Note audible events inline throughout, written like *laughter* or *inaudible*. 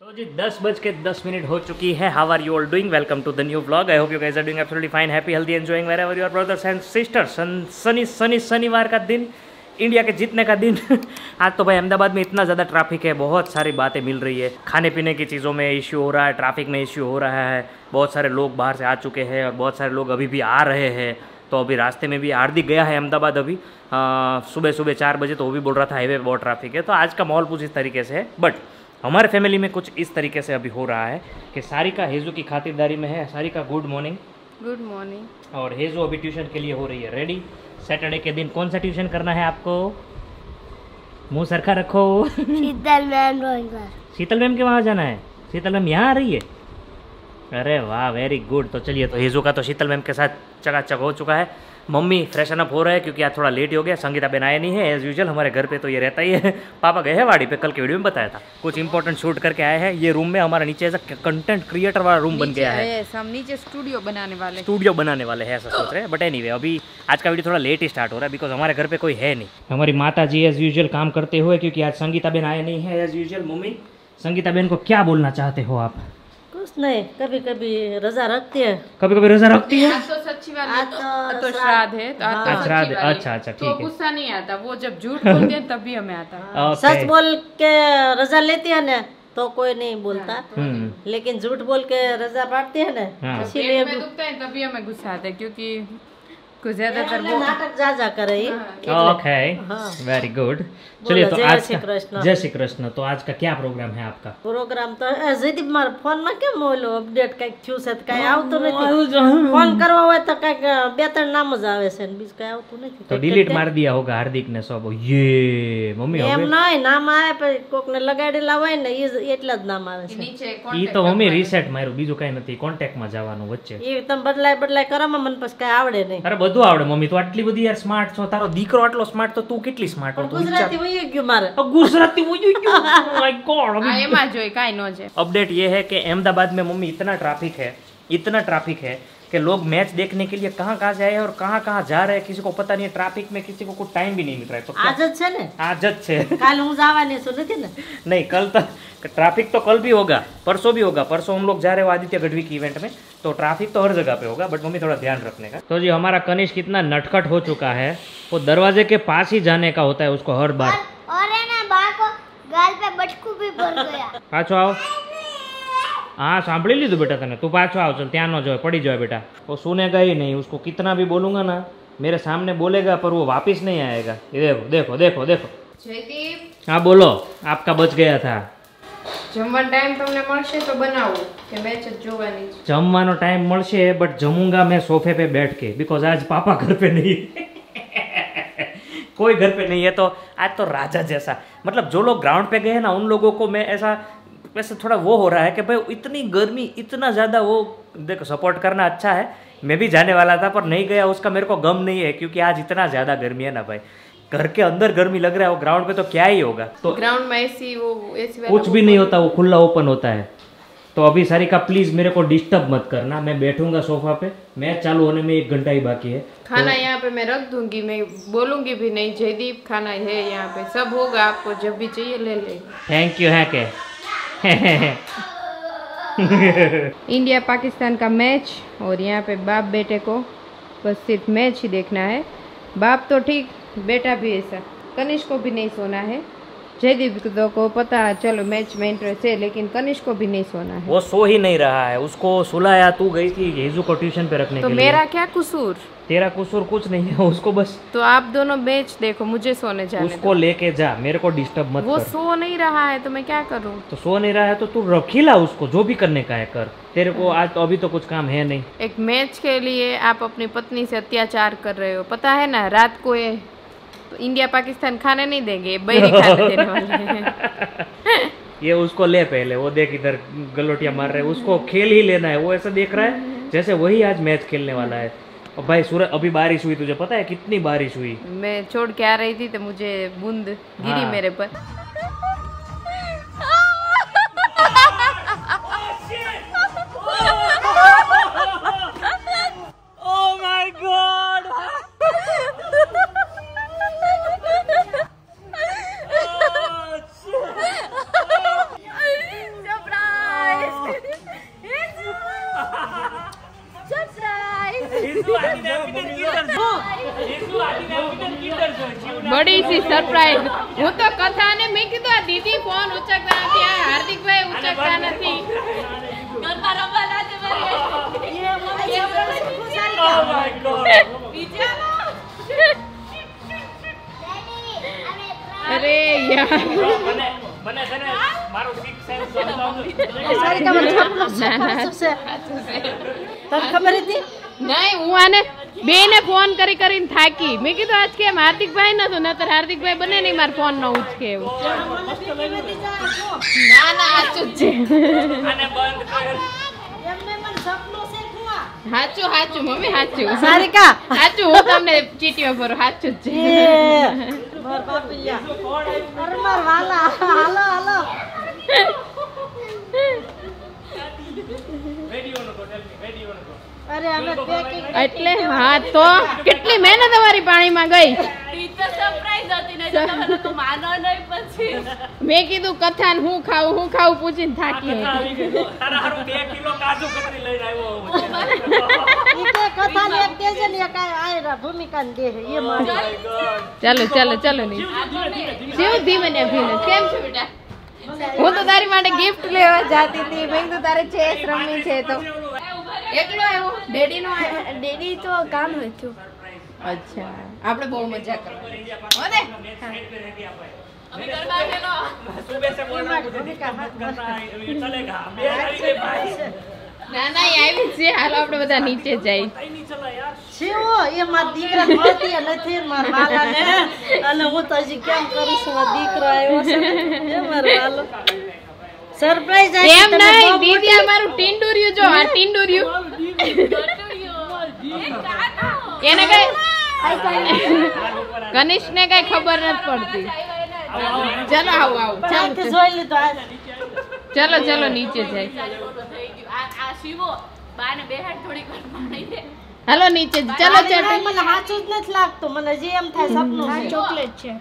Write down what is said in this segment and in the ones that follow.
तो जी, दस बज के दस मिनट हो चुकी है। How are you all doing welcome to the new blog I hope you guys are doing absolutely fine happy healthy enjoying wherever your brothers and sisters sunny sunny शनिवार का दिन इंडिया के जीतने का दिन। *laughs* आज तो भाई अहमदाबाद में इतना ज़्यादा ट्रैफ़िक है, बहुत सारी बातें मिल रही है। खाने पीने की चीज़ों में इश्यू हो रहा है ट्रैफ़िक में इश्यू हो रहा है। बहुत सारे लोग बाहर से आ चुके हैं और बहुत सारे लोग अभी भी आ रहे हैं। तो अभी रास्ते में भी हार्दिक गया है अहमदाबाद अभी। सुबह सुबह चार बजे तो वो भी बोल रहा था हाईवे बहुत ट्रैफ़िक है। तो आज का माहौल कुछ इस तरीके से है बट हमारे फैमिली में कुछ इस तरीके से अभी हो रहा है कि सारिका हेजू की खातिरदारी में है Sarika good morning good morning और हेजू अभी ट्यूशन के लिए हो रही है रेडी सैटरडे के दिन कौन सा ट्यूशन करना है आपको? मुँह सरखा रखो। शीतल मैम शीतल मैम के वहाँ जाना है? शीतल मैम यहाँ आ रही है? अरे वाह वेरी गुड तो चलिए तो हेजू का तो शीतल मैम के साथ चकाचक हो चुका है। मम्मी फ्रेशन अप हो रहा है क्योंकि आज थोड़ा लेट हो गया संगीता बेन आया नहीं है एज यूजल हमारे घर पे तो ये रहता ही है। *laughs* पापा गए हैं वाड़ी पे कल के वीडियो में बताया था। कुछ इंपॉर्टेंट शूट करके आए हैं ये रूम में हमारा नीचे ऐसा कंटेंट क्रिएटर वाला रूम बन गया है। हम नीचे स्टूडियो बनाने वाले। स्टूडियो बनाने वाले हैं ऐसा सोच रहे हैं। बट एनी अभी आज का वीडियो थोड़ा लेट ही स्टार्ट हो रहा है बिकॉज़ हमारे घर पे कोई है नहीं। हमारी माता जी एज यूजल काम करते हुए क्योंकि आज संगीता बेन आए नहीं है as usual mummy Sangeeta Ben को क्या बोलना चाहते हो आप? कुछ नहीं कभी कभी रजा रखती है। कभी कभी रोजा रखती है? तो सच्ची वाली तो तो श्राद्ध। है तो तो श्राद्ध, अच्छा, अच्छा, तो ठीक है। गुस्सा नहीं आता वो जब झूठ बोलते हैं तभी हमें आता है। सच बोल के रजा लेते है ना तो कोई नहीं बोलता। हम्म। लेकिन झूठ बोल के रजा बांटते है ना हाँ। इसीलिए है तभी हमें गुस्सा आता है क्योंकि कुछ ज्यादातर वो नाटक जा जा कर रही ओके हाँ। वेरी गुड चलिए तो जय आज श्री का कृष्ण। जय श्री कृष्ण तो आज का क्या प्रोग्राम है आपका પ્રોગ્રામ તો એ જયદીપ મારા ફોનમાં કેમ ઓલો અપડેટ કંઈક થયું છે તો કાંઈ આવતું નથી ફોન કરવો હોય તો કંઈક બે ત્રણ નામ જ આવે છે ને બીજું કાંઈ આવતું નથી तो डिलीट मार दिया होगा हार्दिक ने सब ये मम्मी એમ હવે નહીં નામ આવે પછી કોકને લગાડેલા હોય ને એ જ એટલા જ નામ આવે છે નીચે ઈ તો મમ્મી રીસેટ માર્યું બીજું કઈ નથી કોન્ટેક્ટમાં જવાનું વચ્ચે એ તમે બદલાય બદલાય કરવામાં મને પછી કાંઈ આવડે નહીં અરે બધું આવડે. મમ્મી તું આટલી બધી યાર સ્માર્ટ છો. તારો દીકરો આટલો સ્માર્ટ તો તું કેટલી સ્માર્ટ હતો? ગુજરાતી વહી ગયો મારે. ગુજરાતી વહી ગયો? માય ગોડ એમાં જોઈ કાઈ નો છે અપડેટ યે હે કે અહેમદાબાદ મે મમ્મી ઇતના ટ્રાફિક હે ઇતના ટ્રાફિક હે कि लोग मैच देखने के लिए कहाँ कहाँ से आए हैं और कहाँ कहाँ जा रहे हैं किसी को पता नहीं है ट्रैफिक में किसी को कुछ टाइम भी नहीं मिल रहा है तो क्या આજ જ છે ને आजत છે કાલે હું જવાની છું નથી ને नहीं कल तक ट्रैफिक तो कल भी होगा परसों भी होगा परसों हम लोग जा रहे हो आदित्य गढ़वी की इवेंट में तो ट्रैफिक तो हर जगह पे होगा बट मम्मी थोड़ा ध्यान रखने का तो जी हमारा कनिष्क कितना नटखट हो चुका है वो दरवाजे के पास ही जाने का होता है उसको हर बार और है ना बा को गाल पे बटकू भी पड़ गया પાછો આવ हाँ सांभ लीधु बेटा तेने तू पाछो आ चल ત્યાં નો જોય પડી જાય वो सुनेगा ही नहीं उसको कितना भी बोलूँगा ना मेरे सामने बोलेगा पर वो वापिस नहीं आएगा देखो देखो देखो देखो हाँ बोलो आपका बच गया था मैं सोफे पे बैठ के बिकॉज़ आज पापा घर पे नहीं कोई घर पे नहीं है तो आज तो राजा जैसा मतलब जो लोग ग्राउंड पे गए ना उन लोगों को मैं ऐसा वैसे थोड़ा वो हो रहा है कि भाई इतनी गर्मी इतना ज़्यादा वो देखो सपोर्ट करना अच्छा है। मैं भी जाने वाला था पर नहीं गया उसका मेरे को गम नहीं है क्योंकि आज इतना ज़्यादा गर्मी है ना भाई। घर के अंदर गर्मी लग रहा है वो ग्राउंड पे तो क्या ही होगा? तो ग्राउंड में ऐसी वो ऐसी कुछ भी नहीं होता वो खुला ओपन होता है। तो अभी सारिका प्लीज़ मेरे को डिस्टर्ब मत करना। मैं बैठूँगा सोफा पे मैच चालू होने में एक घंटा ही बाकी है। तो खाना तो... यहाँ पे मैं रख दूँगी मैं बोलूँगी भी नहीं जयदीप खाना है यहाँ पे सब होगा आपको जब भी चाहिए ले लेंगे। थैंक यू है के *laughs* इंडिया पाकिस्तान का मैच और यहाँ पे बाप बेटे को बस सिर्फ़ मैच ही देखना है। बाप तो ठीक बेटा भी ऐसा। कनिष्क को भी नहीं सोना है। जयदीप को को पता चलो मैच में इंटरेस्ट है लेकिन कनिष्क को भी नहीं सोना है। वो सो ही नहीं रहा है। उसको सुलाया तू गई थी को ट्यूशन पे रखने तो के लिए। मेरा क्या कसूर? तेरा कसूर कुछ नहीं है उसको बस तो आप दोनों मैच देखो मुझे सोने जाने उसको लेके जा मेरे को डिस्टर्ब मत वो कर। सो नहीं रहा है तो मैं क्या करूँ? तो सो नहीं रहा है तो तू रखीला उसको जो भी करने का है कर। तेरे को आज तो अभी तो कुछ काम है नहीं। एक मैच के लिए आप अपनी पत्नी से अत्याचार कर रहे हो पता है ना रात को ये तो इंडिया पाकिस्तान खाने नहीं देंगे बैरी खाने *laughs* देने वाले हैं। *laughs* ये उसको ले पहले वो देख इधर गलोटिया मार रहे उसको खेल ही लेना है वो ऐसा देख रहा है जैसे वही आज मैच खेलने वाला है। और भाई सूरज अभी बारिश हुई तुझे पता है? कितनी बारिश हुई? मैं छोड़ के आ रही थी तो मुझे बूंद गिरी हाँ। मेरे पर। બડી સી સરપ્રાઈઝ હું તો કથાને મેં કીધું આ દીદી ફોન ઉચકતા નથી આ હાર્દિકભાઈ ઉચકતા નથી God. અરે યાર મને મને છે ને મારું sixth sense સમજાવજો. સારિકા મને ના, ના. છે તને ખબર હતી નહીં હું આને બેને ફોન કરી કરીને થાકી. મેં કીધું આજ કેમ હાર્દિકભાઈ નતું નતર હાર્દિકભાઈ બને નહીં મારો ફોન ન ઉચકે એવું. ના ના સાચું જ છે. સાચું સાચું મમ્મી સાચું સારિકા. સાચું હું તમને ચીટીઓ ભરું સાચું જ છે. હાલો હાલો Radio નો કહો, tell me, radio નો કહો. અરે અમે પેકિંગ એટલે હા તો કેટલી મહેનત અમારી પાણીમાં ગઈ? મેં કીધું કથાન હું ખાવું હું ખાવું પૂછીને થાકી. ચાલો ચાલો ચાલો નહીં શિવ ધીમે ને ધીમે કેમ છે બેટા? હું તો તારી માટે ગિફ્ટ લેવા જાતી હતી. મેં કીધું તારે ચેસ રમવી છે તો. એકલો આવ્યો? ડેડી નો ડેડી તો કામ હતું અચ્છા. આપણે બહુ મજા કરવાની. હો અમે ગરબા ખેલો સુબહ સે બોલ રહા હું કરતા હે ચલેગા બે તારીખે ભાઈ ના ના આવી છે. હાલો આપણે બધા નીચે જાય છે ઓ એ મારા દીકરા મળતી નથી મારા વાલા ને અને હું તો હજી કેમ કરું છું? દીકરો આવ્યો છે. એ મારો વાલો સરપ્રાઈઝ એમ નહીં દીદી અમારું ટીંડુરિયું જો આ ટીંડુરિયું. એને કઈ ગણેશ ને કઈ ખબર નથી પડતી. ચલો આવો આવો ચાલો જોઈ લીધો ચલો ચલો નીચે જાય. હાલો નીચે જ. ચલો આ મને સાચું જ નથી લાગતું. મને જે એમ થાય સપનું છે.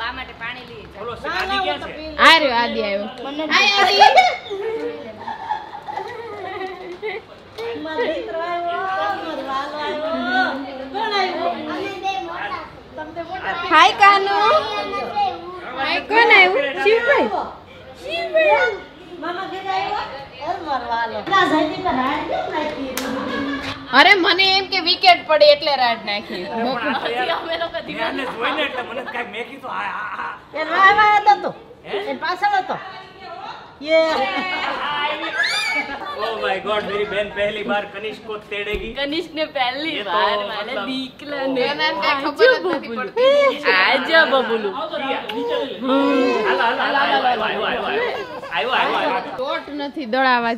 ચોકલેટ માટે પાણી લઈ બોલો હું ક્યાં છે? આ રહ્યો આદિ આવ્યો. મને આદિ. મારો દીકરો આવ્યો મારો વાલો આવ્યો. કોણ આવ્યો? તમને મોટા હાય કાનુ. હાય કોણ આવ્યું? શિવભાઈ. મામા ઘરે આવ્યો? ઓર મારો વાલો. ના જાય તો રાડ કેમ નાખી. અરે મને એમ કે વિકેટ પડી એટલે રાડ નાખી અમે બેન પહેલી બાર કનિષ્ક કો તેડેગી પહેલી બાર મારે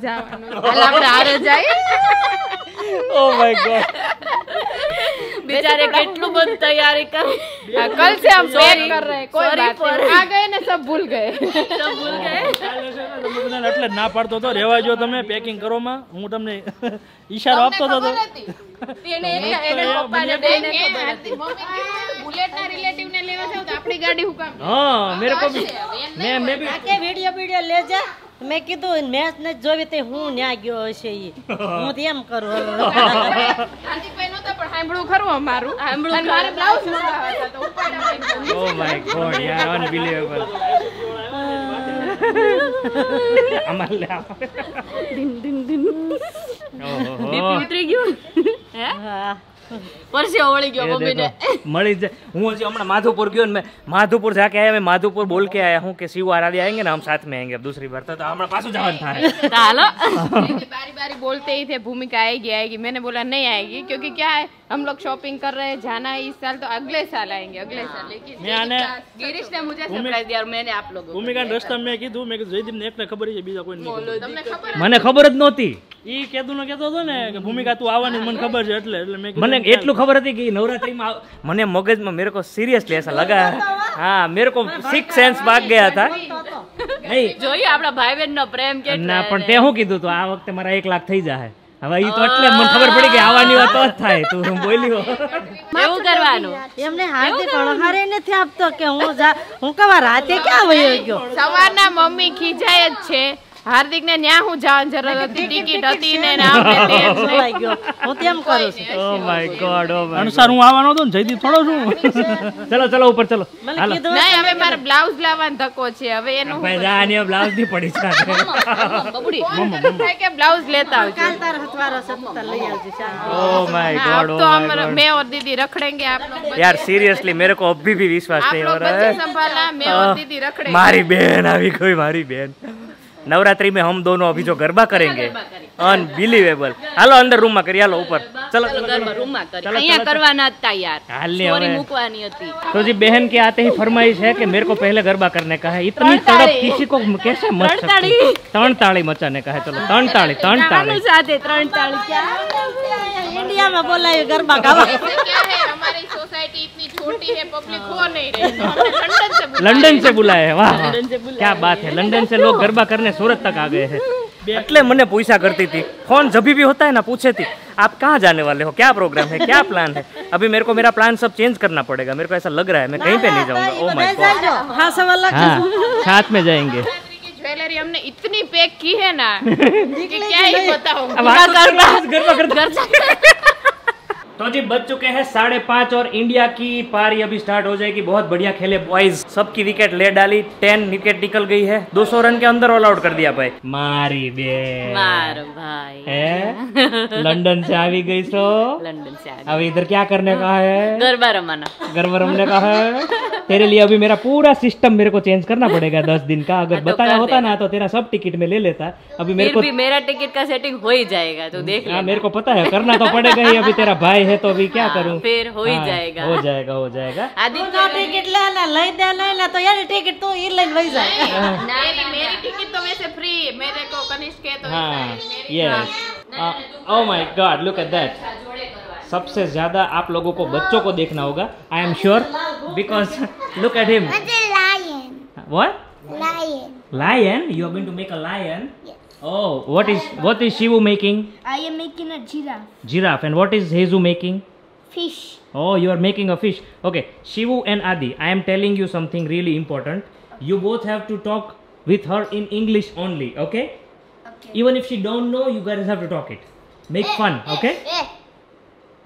જવાનું. હાલ *laughs* આપણે જાય ओह माय गॉड बेचारे કેટલું બધું તૈયારી કરી कल से हम वेट कर रहे हैं कोई बात नहीं आ गए ને सब ભૂલ ગયે सब ભૂલ ગયે એટલે ના પાડતો તો રહેવા જો તમે પેકિંગ કરો માં હું તમને ઈશારો આપતો હતો આપણી ગાડી હું કામ હા મેરે કો ભી મેં મેં ભી વીડિયો વીડિયો લે જા મેં કીધું મેચ ને જોવી તે હું ન્યા ગયો હશે ઈ. હું તો એમ કરું હવે. આંટીભાઈ નો તો પણ સાંભળું ખરું અમારું. સાંભળું અને મારે બ્લાઉઝ મંગાવવા તો ઉપાડ્યા ઓ માય ગોડ યાર અનબિલીવેબલ અમાર દિન દિન દિન. ઓહો. બીપી ઉતરી ગયું હે? હા. પરસે ઓળી ગયો મમ્મીને મળી જાય હું હજી હમણાં માધુપુર ગયો ને મેં માધુપુર જાકે આયા मैं माधोपुर बोल के आया हूँ कि शिव आराध्य आएंगे ना हम साथ में आएंगे अब दूसरी बार तो, तो हमारा पासू जवान था તો હાલો क्योंकि बारी बारी बोलते ही थे भूमिका आएगी आएगी मैंने बोला नहीं आएगी क्योंकि क्या है हम लोग शॉपिंग कर रहे हैं जाना है इस साल तो अगले साल आएंगे अगले साल लेकिन મેં આને गिरीश ने मुझे सरप्राइज दिया और मैंने आप लोगों को ભૂમિકાના રસ્તા મેં કીધું મેં કીધું જયદીપને એકને ખબર છે બીજા કોઈ નહીં તમને ખબર મને ખબર જ નહોતી ઈ કેદુ નો કેતો હતો ને કે ભૂમિકા તું આવવાની મને ખબર છે એટલે એટલે મને એટલું ખબર હતી કે નવરાત્રીમાં મને મગજમાં મેરે કો સિરિયસલી એસા લગા હા. મેરે કો સિક્સ સેન્સ ભાગ ગયા હતા. નહીં. જોઈએ આપણા ભાઈ બહેન નો પ્રેમ કે ના પણ તે હું કીધું તો આ વખતે મારા એક લાખ થઈ જાય હવે ઈ તો એટલે મને ખબર પડી કે આવવાની વાત જ થાય. તું બોલ્યો એવું કરવાનું? એમને હાથે કણહારે નથી આપતો કે હું હું કવા રાતે ક્યાં વયો ગયો? સવારના મમ્મી ખીજાય જ છે. હાર્દિક ને ન્યા હું જવાની જરૂર હતી ટિકિટ હતી ને ને આમને તેમ ને. જોવાઈ ગયો હું તેમ કરું છું oh my god oh my અનુસાર હું આવવાનો હતો ને જયદીપ થોડો છું ચલો ચલો ઉપર ચલો મને હાલો કીધું નહીં હવે મારે બ્લાઉઝ લાવવાનો ધક્કો છે હવે એનું ભાઈ જા આની બ્લાઉઝ ની પડી છે થાય કે બ્લાઉઝ લેતા આવજો કાલ તાર હથવારો છે તું તાર લઈ આવજે ચાલ ओ माय हाँ, गॉड अब ओ तो माय हम गॉड मैं और दीदी रखड़ेंगे आप लोग बच्चे- यार सीरियसली मेरे को अभी भी विश्वास आप नहीं हो लोग रहा बच्चे है संभालना मैं और दीदी रखड़ेंगे मारी बहन अभी कोई मारी बहन नवरात्रि में हम दोनों अभी जो गरबा करेंगे अनबिलीवेबल હાલો અંદર રૂમ માં કરી હાલો ઉપર ચલો ચલો ચલો રૂમમાં કરી चलो, અહીંયા चलो, કરવાના હતા યાર हाल नहीं સ્ટોરી हमें મૂકવાની હતી तो जी बहन के आते ही फरमाइश है कि मेरे को पहले गरबा करने का है इतनी तड़प ताड़ी। किसी को कैसे मच त्रण सकती ताड़ी। तरण ताड़ी मचाने का है चलो तरण ताड़ी तरण ताड़ी સાથે ત્રણ તાળી ઇન્ડિયામાં બોલાયું ગરબા ગાવા छोटी है पब्लिक हो नहीं रही तो हमने लंदन से बुलाया लंदन से बुलाए हैं वाह वाह क्या बात है लंदन से लोग गरबा करने सूरत तक आ गए हैं એટલે મને પૂછा करती थी फोन जब भी होता है ना पूछे थी आप कहाँ जाने वाले हो क्या प्रोग्राम है क्या प्लान है अभी मेरे को मेरा प्लान सब चेंज करना पड़ेगा मेरे को ऐसा लग रहा है मैं कहीं पे नहीं जाऊंगा ओ माय गॉड જાજો હા સવા લાખ हाँ साथ में जाएंगे नवरात्रि की ज्वेलरी हमने इतनी पैक की है ना कि *laughs* क्या ही बताऊं तो जी बच चुके हैं साढ़े पाँच और इंडिया की पारी अभी स्टार्ट हो जाएगी। बहुत बढ़िया खेले बॉयज़ सबकी विकेट ले डाली। टेन विकेट निकल गई है। 200 रन के अंदर ऑल आउट कर दिया भाई। मारी बे। मारो भाई। है? लंदन से આવી गई सो। लंदन से आ अब इधर क्या करने का है? गरबा रमाना गरबा रमने का है। तेरे लिए अभी मेरा पूरा सिस्टम मेरे को चेंज करना पड़ेगा दस दिन का। अगर हाँ, तो बताया होता ना तो तेरा सब टिकट में ले लेता। अभी मेरे को मेरा टिकट का सेटिंग हो ही जाएगा तो देख हाँ मेरे को पता है करना तो पड़ेगा ही। अभी तेरा भाई आई है तो अभी क्या हाँ, करूँ? फिर हो ही हाँ, जाएगा। हो जाएगा हो जाएगा। *laughs* आदित्य टिकट लेना ले दे ले ना तो यार टिकट तो ये ले वही जाएगा हाँ। नहीं मेरी टिकट तो वैसे फ्री मेरे को कनिष्क के तो हाँ yes oh my god look at that सबसे ज़्यादा आप लोगों को बच्चों को देखना होगा I am sure because look at him What? Lion lion you are going to make a lion Yes. oh what is what is shivu making I am making a giraffe. giraffe and what is hezu making Fish. Oh, you are making a fish. Okay, Shivu and Adi, I am telling you something really important. You both have to talk with her in English only, okay? Okay. Even if she don't know, you guys have to talk it. Make fun, okay? ए,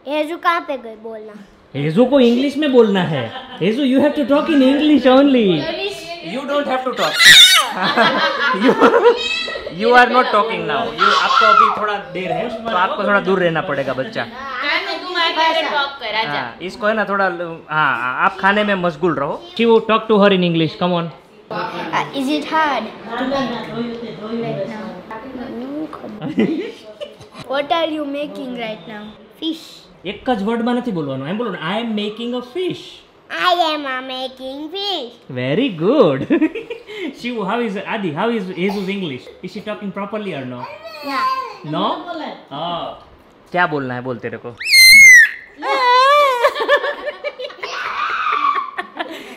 हेजू कहाँ पे गई बोलना हेजू को English में बोलना है Hezu you have to talk in English only you don't have to talk You you are not talking now you आपको अभी थोड़ा देर है तो आपको थोड़ा दूर रहना पड़ेगा बच्चा टॉप कर आजा हाँ, इसको है ना थोड़ा हाँ हाँ, आप खाने में मशगूल रहो Shivu talk to her in English come on Uh, is it hard to make right now? what are you making right now? Fish. એક જ વર્ડમાં નથી બોલવાનું એમ બોલવાનું આઈ am making a fish I am a making fish. Very good. *laughs* Shivu, how is Adi? How is Jesus English? Is she talking properly or no? Yeah. No? Oh. क्या बोलना है बोल तेरे को *laughs*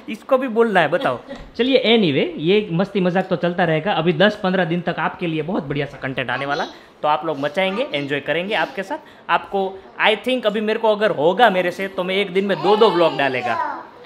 इसको भी बोलना है बताओ चलिए एनीवे anyway, ये मस्ती मज़ाक तो चलता रहेगा अभी 10-15 दिन तक आपके लिए बहुत बढ़िया सा कंटेंट आने वाला तो आप लोग मचाएँगे एंजॉय करेंगे आपके साथ आपको आई थिंक अभी मेरे को अगर होगा मेरे से तो मैं एक दिन में दो दो ब्लॉग डालेगा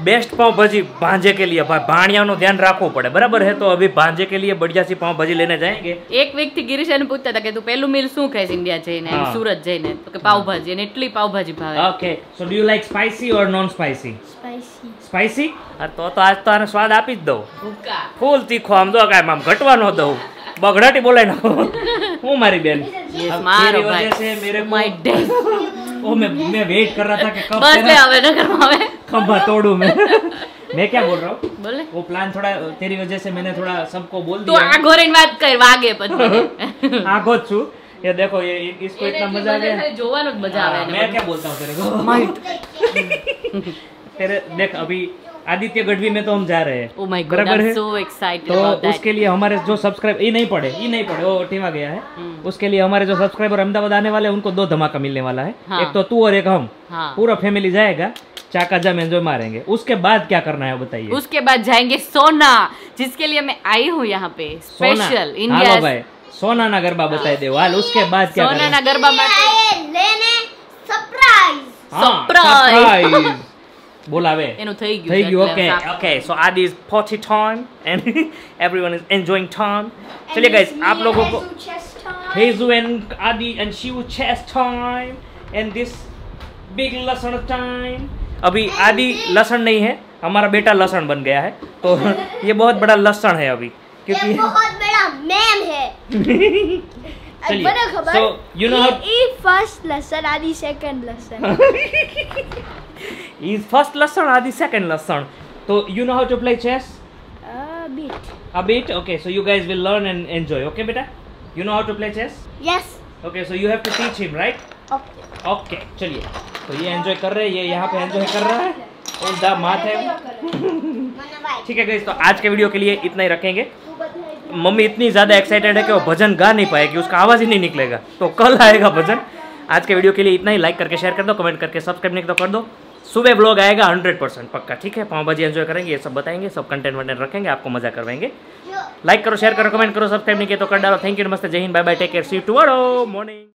बेस्ट पाव भाजी भांजे के लिए भाई भाणिया નો ધ્યાન રાખવું પડે બરાબર है तो अभी भांजे के लिए बढ़िया सी पाव भाजी लेने जाएंगे એક વીક થી ગિરીશાને પૂછતા હતા કે તું પહેલું મીલ શું ખાઈશ ઇન્ડિયા જઈને હા. સુરત જઈને તો કે પાવભાજી અને એટલી પાવભાજી ભાવે okay so do you like spicy और नॉन स्पाइसी Spicy. સ્પાઇસી તો તો આજ તો આને સ્વાદ આપી જ દઉં ભૂકા ફૂલ તીખો આમ દો કાંઈ આમ ઘટવા ન દઉં બગડાટી બોલાય નાખો હું મારી બેન Yes, अब मारो तेरी भाई. वजह से मेरे को My day. ओ मैं मैं वेट कर रहा था कि कब બસ લે तेरा હવે નગરમાં હવે खंभा तोड़ू मैं मैं क्या बोल रहा हूँ બોલે वो प्लान थोड़ा तेरी वजह से मैंने थोड़ा सबको बोल તું दिया આગો રહીને વાત કર વાગે પછી *laughs* आगो छू ये देखो ये इसको इतना मजा आ गया જોવાનું જ મજા આવે हाँ, એને मैं क्या बोलता हूँ तेरे को तेरे देख अभी आदित्य गढ़वी में तो हम जा रहे हैं। Oh बराबर है? so तो उसके लिए हमारे जो सब्सक्राइब ये नहीं पड़े ये नहीं पड़े वो टीमा गया है। हम्म। उसके लिए हमारे जो सब्सक्राइबर अहमदाबाद आने वाले उनको दो धमाका मिलने वाला है। हाँ। एक तो तू और एक हम। हाँ। पूरा फैमिली जाएगा चाकाजा में एंजॉय मारेंगे। उसके बाद क्या करना है बताइए। उसके बाद जाएँगे सोना जिसके लिए मैं आई हूँ यहाँ पे। स्पेशल इंडिया सोना ना गरबा बताए दे वाल उसके बाद क्या सोना ना गरबा सरप्राइज़ બોલાવે એનું થઈ ગયું થઈ છે, ગયું એટલે ઓકે સાફ. Okay so Aadi is party time and everyone is enjoying time चलिए गाइस आप लोगों को Hezu and Adi and Shiv chest time and this big लसन time अभी आदि लसन नहीं है हमारा बेटा लसन बन गया है तो ये बहुत बड़ा लसन है अभी क्योंकि बहुत बड़ा मैम है चलिए so you know first lesson Aadi second lesson is first lesson Aadi second lesson तो you know how to play chess bit a bit. Okay so you guys will learn and enjoy okay beta? You know how to play chess? Yes okay so you have to teach him right? Okay okay चलिए। तो ये enjoy कर रहे हैं ये यहाँ पे enjoy कर रहा है। और दा माथ है। *laughs* ठीक है guys, तो आज के वीडियो के लिए इतना ही रखेंगे। मम्मी इतनी ज़्यादा एक्साइटेड है कि वो भजन गा नहीं पाएगी, उसका आवाज़ ही नहीं निकलेगा। तो कल आएगा भजन। आज के वीडियो के लिए इतना ही। लाइक करके शेयर कर दो कमेंट करके सब्सक्राइब नहीं तो कर दो। सुबह ब्लॉग आएगा हंड्रेड परसेंट पक्का, ठीक है? पाँव भाजी एंजॉय करेंगे, ये सब बताएँगे, सब कंटेंट वंटेंट रखेंगे, आपको मज़ा करवाएँगे। लाइक करो शेयर करो कमेंट करो सब्सक्राइब नहीं किया तो कर डालो। थैंक यू नमस्ते, जय Hind bye bye take care see to morning